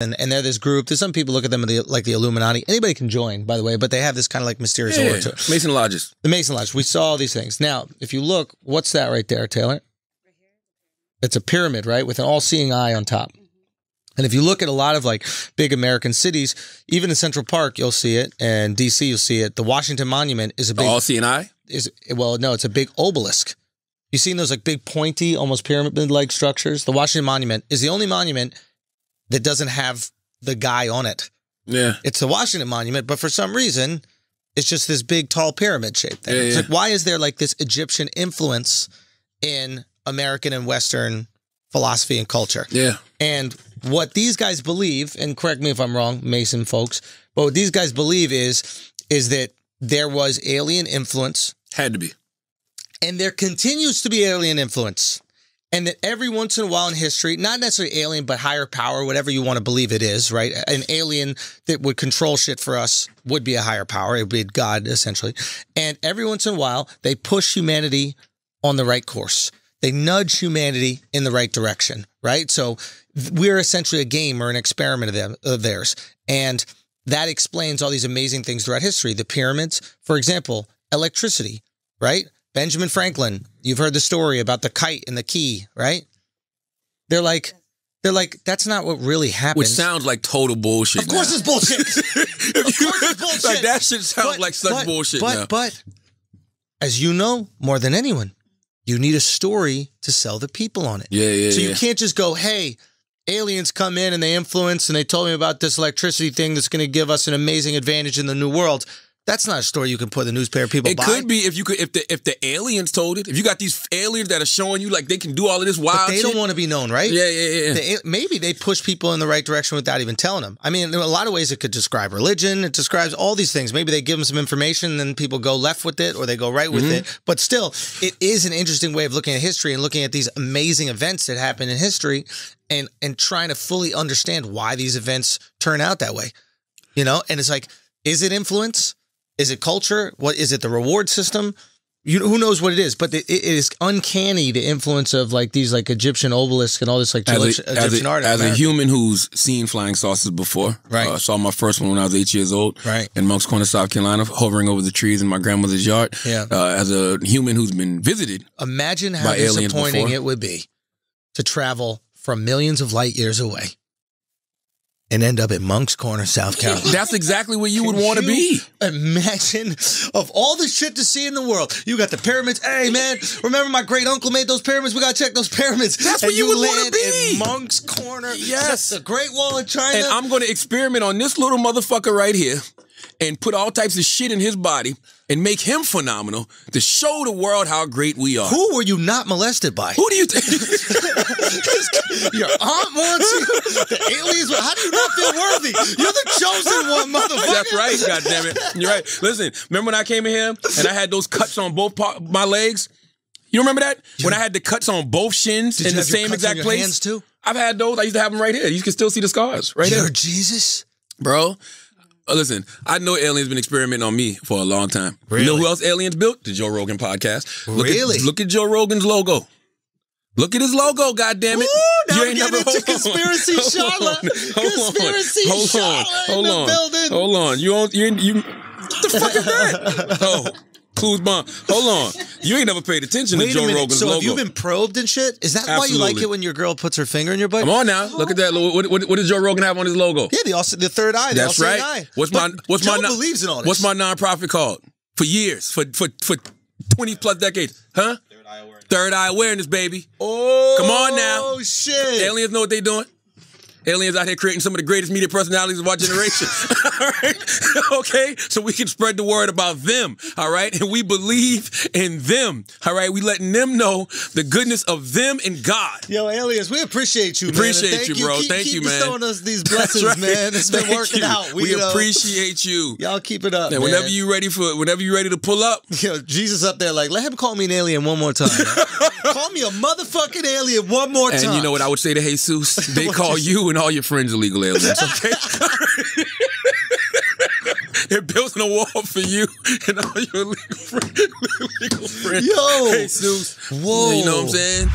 and, and they're this group. There's some people look at them the, like the Illuminati. Anybody can join, by the way, but they have this kind of like mysterious Yeah, aura to it. Mason Lodges. The Mason Lodge. We saw all these things. Now, if you look, what's that right there, Taylor? It's a pyramid, right, with an all-seeing eye on top. Mm-hmm. And if you look at a lot of like big American cities, even in Central Park, you'll see it, and DC, you'll see it. The Washington Monument is a big all seeing eye. is well, no, it's a big obelisk. You seen those like big pointy, almost pyramid-like structures? The Washington Monument is the only monument that doesn't have the guy on it. Yeah. It's the Washington Monument, but for some reason, it's just this big, tall pyramid shaped thing. Yeah, yeah. like, why is there like this Egyptian influence in American and Western philosophy and culture? Yeah. And what these guys believe, and correct me if I'm wrong, Mason folks, but what these guys believe is is that there was alien influence Had to be. and there continues to be alien influence. And that every once in a while in history, not necessarily alien, but higher power, whatever you want to believe it is, right? An alien that would control shit for us would be a higher power. It would be God, essentially. And every once in a while, they push humanity on the right course. They nudge humanity in the right direction, right? So we're essentially a game or an experiment of, them, of theirs. And that explains all these amazing things throughout history. The pyramids, for example, electricity, right? Benjamin Franklin, you've heard the story about the kite and the key, right? They're like, they're like, that's not what really happened. Which sounds like total bullshit. of course, now. it's bullshit. Of course it's bullshit. Like that shit sounds But- like such but- bullshit But now. but as you know more than anyone, you need a story to sell the people on it. yeah, yeah, So yeah. you can't just go, hey, aliens come in and they influence and they told me about this electricity thing that's going to give us an amazing advantage in the new world. That's not a story you can put in the newspaper. People It buy. could be if you could if the if the aliens told it. If you got these aliens that are showing you like they can do all of this wild but they shit. don't want to be known, right? yeah, yeah, yeah. They- maybe they push people in the right direction without even telling them. I mean, in a lot of ways, it could describe religion. It describes all these things. Maybe they give them some information, and then people go left with it or they go right with Mm-hmm. it. But still, it is an interesting way of looking at history and looking at these amazing events that happen in history, and and trying to fully understand why these events turn out that way. You know, and it's like, is it influence? Is it culture? What is it? The reward system? You, who knows what it is? But it, it is uncanny the influence of like these like Egyptian obelisks and all this like as Egyptian, a, Egyptian a, art. in as a human who's seen flying saucers before, Right. uh, saw my first one when I was eight years old, Right. in Moncks Corner, South Carolina, hovering over the trees in my grandmother's yard. Yeah. Uh, as a human who's been visited, Imagine how disappointing it would be to travel from millions of light years away and end up at Moncks Corner, South Carolina. that's exactly where you would want to be. Imagine of all the shit to see in the world. You got the pyramids. Hey man, remember my great uncle made those pyramids? We gotta check those pyramids. That's And where you would wanna be. in Moncks Corner. Yes. the Great Wall of China. And I'm going to experiment on this little motherfucker right here and put all types of shit in his body and make him phenomenal to show the world how great we are. Who were you not molested by? Who do you think? Your aunt wants you. The aliens. How do you not feel worthy? You're the chosen one, motherfucker. That's right, goddamn it. You're right. Listen, remember when I came in here and I had those cuts on both my legs? You remember that? When I had the cuts on both shins Did in the same exact your place? hands, too? I've had those. I used to have them right here. You can still see the scars right You're here, Jesus. bro. Uh, listen, I know aliens been experimenting on me for a long time. You know who else aliens built? The Joe Rogan podcast. Look Really? At, look at Joe Rogan's logo. Look at his logo, goddammit. Ooh, now You ain't getting never- into hold on. conspiracy Hold Charlotte. Hold on. Conspiracy Hold on. In Hold the building. Hold on. You on you you what the fuck is that? oh, clues bomb. Hold on. You ain't never paid attention to Wait a Joe minute. Rogan's So logo. have you been probed and shit? Is that why you like it when your girl puts her finger in your butt? Come on now. Look at that. What, what, what does Joe Rogan have on his logo? Yeah, the also, the third eye. The That's right. Eye. What's But my what's Joe my believes in all this. What's my nonprofit called? For years, for for for twenty plus decades, huh? Third eye awareness, baby. Oh, Come on now. Oh shit! Aliens know what they doing. Aliens out here creating some of the greatest media personalities of our generation. all right? Okay? So we can spread the word about them. All right? And we believe in them. All right? We letting them know the goodness of them and God. Yo, aliens, we appreciate you, man. Appreciate you, bro. Keep, Thank keep you, man. us these blessings, right. man. It's been Thank working you. out. We, uh, appreciate you. Y'all keep it up, And man. whenever you ready for whenever you ready to pull up, Yo, Jesus up there, like, let him call me an alien one more time. call me a motherfucking alien one more time. and you know what I would say to Jesus? They call you you and all your friends are illegal aliens, okay? They're building a wall for you and all your legal, friends. illegal friends. Yo. Jesus. Whoa. You know what I'm saying?